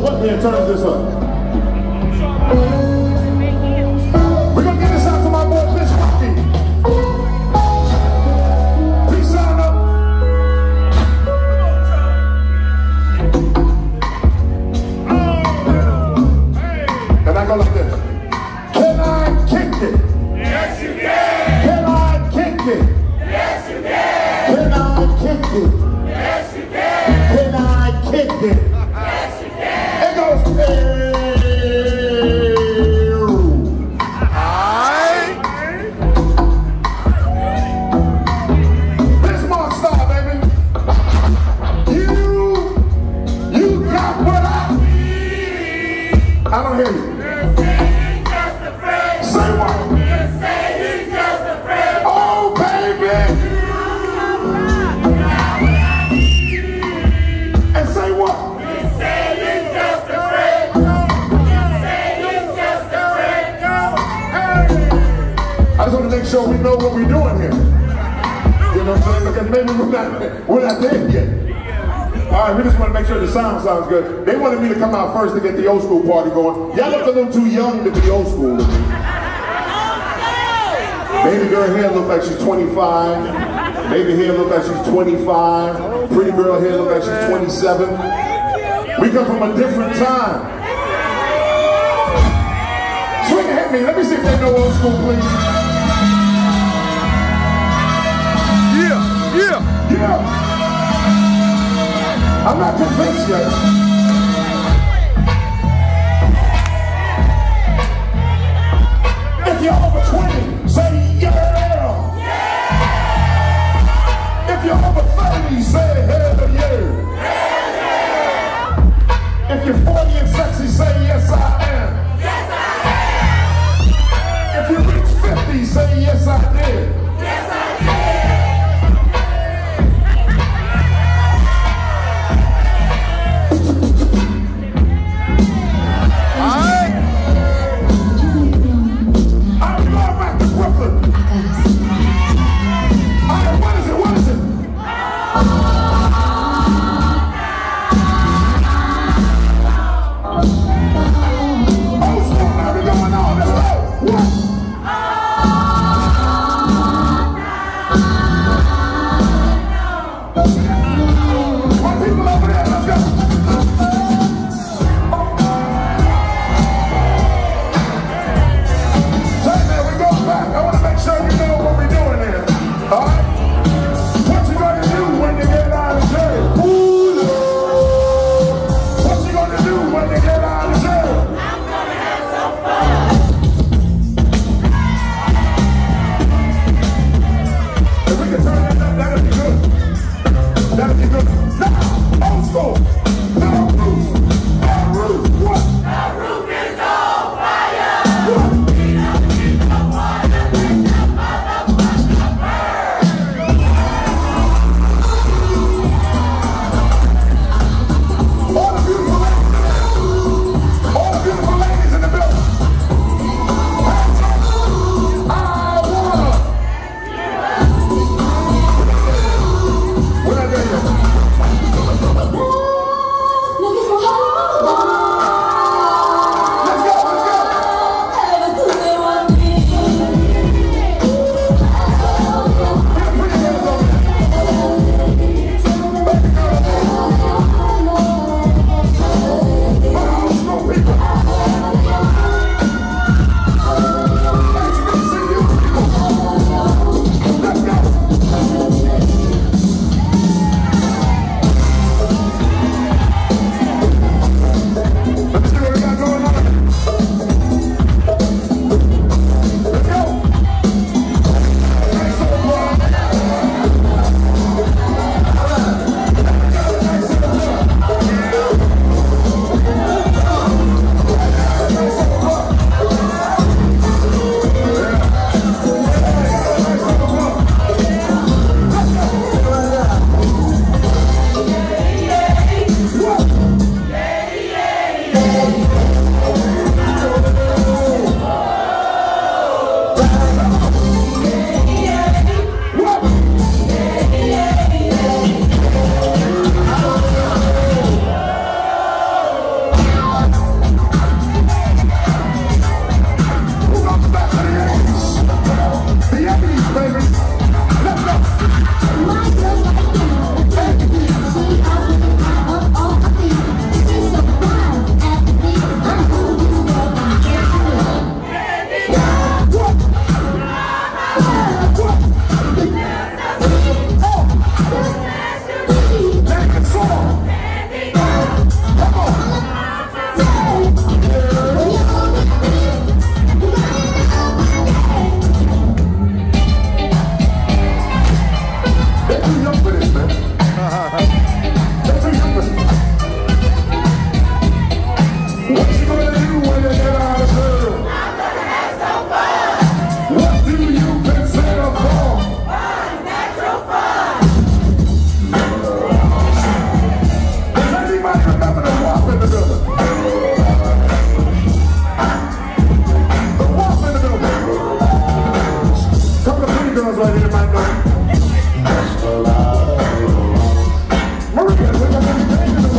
little man turns this up. Because maybe we're not, we're not there yet. All right, we just want to make sure the sound sounds good. They wanted me to come out first to get the old school party going. Y'all look a little too young to be old school to me. Baby girl hair look like she's 25. Baby hair look like she's 25. Pretty girl hair look like she's 27. We come from a different time. Swing it at me. Let me see if they know old school, please. Yeah, yeah. I'm not convinced yet.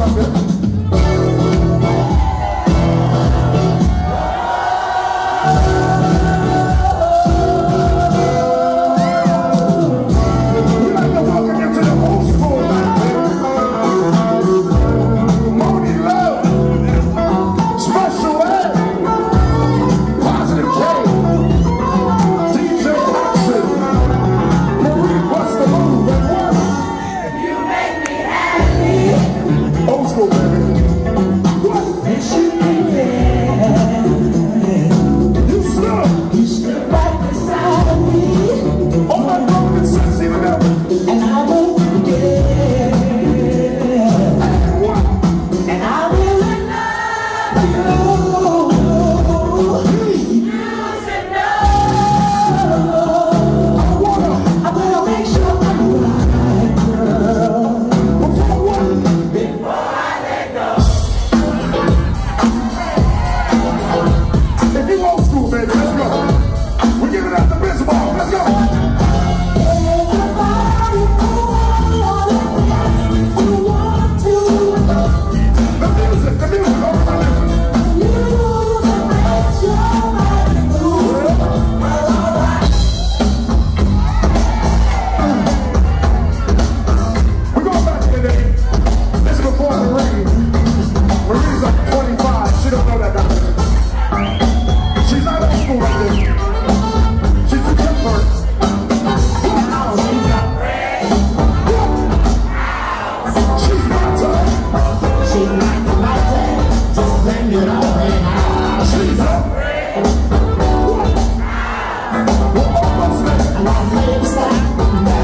motherfucker. Like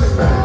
running man?